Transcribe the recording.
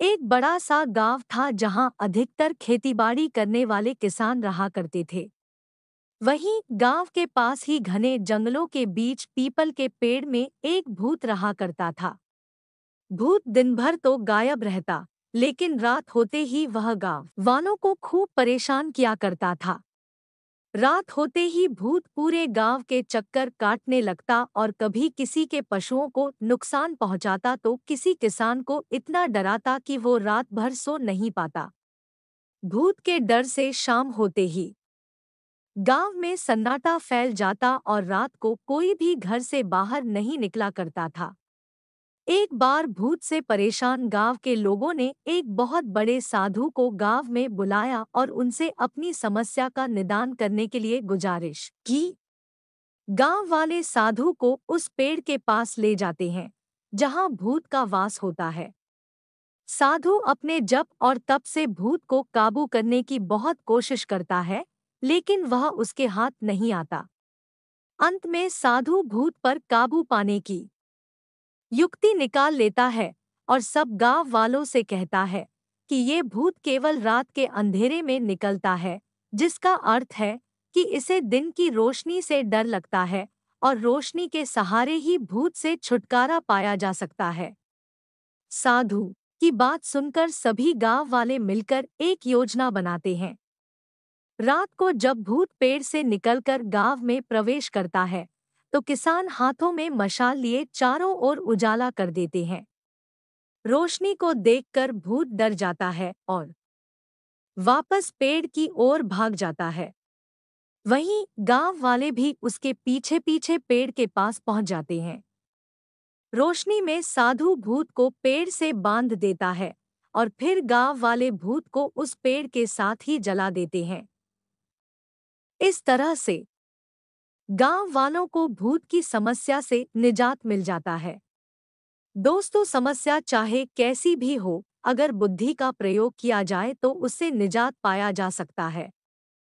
एक बड़ा सा गाँव था जहाँ अधिकतर खेतीबाड़ी करने वाले किसान रहा करते थे। वहीं गाँव के पास ही घने जंगलों के बीच पीपल के पेड़ में एक भूत रहा करता था। भूत दिन भर तो गायब रहता, लेकिन रात होते ही वह गाँव वालों को खूब परेशान किया करता था। रात होते ही भूत पूरे गाँव के चक्कर काटने लगता और कभी किसी के पशुओं को नुकसान पहुंचाता तो किसी किसान को इतना डराता कि वो रात भर सो नहीं पाता। भूत के डर से शाम होते ही गाँव में सन्नाटा फैल जाता और रात को कोई भी घर से बाहर नहीं निकला करता था। एक बार भूत से परेशान गाँव के लोगों ने एक बहुत बड़े साधु को गाँव में बुलाया और उनसे अपनी समस्या का निदान करने के लिए गुजारिश की। गाँव वाले साधु को उस पेड़ के पास ले जाते हैं, जहाँ भूत का वास होता है। साधु अपने जप और तप से भूत को काबू करने की बहुत कोशिश करता है, लेकिन वह उसके हाथ नहीं आता। अंत में साधु भूत पर काबू पाने की युक्ति निकाल लेता है और सब गाँव वालों से कहता है कि ये भूत केवल रात के अंधेरे में निकलता है, जिसका अर्थ है कि इसे दिन की रोशनी से डर लगता है और रोशनी के सहारे ही भूत से छुटकारा पाया जा सकता है। साधु की बात सुनकर सभी गाँव वाले मिलकर एक योजना बनाते हैं। रात को जब भूत पेड़ से निकलकर गाँव में प्रवेश करता है तो किसान हाथों में मशाल लिए चारों ओर उजाला कर देते हैं। रोशनी को देखकर भूत डर जाता है और वापस पेड़ की ओर भाग जाता है। वहीं गाँव वाले भी उसके पीछे पीछे पेड़ के पास पहुँच जाते हैं। रोशनी में साधु भूत को पेड़ से बाँध देता है और फिर गाँव वाले भूत को उस पेड़ के साथ ही जला देते हैं। इस तरह से गाँव वालों को भूत की समस्या से निजात मिल जाता है। दोस्तों, समस्या चाहे कैसी भी हो, अगर बुद्धि का प्रयोग किया जाए तो उससे निजात पाया जा सकता है।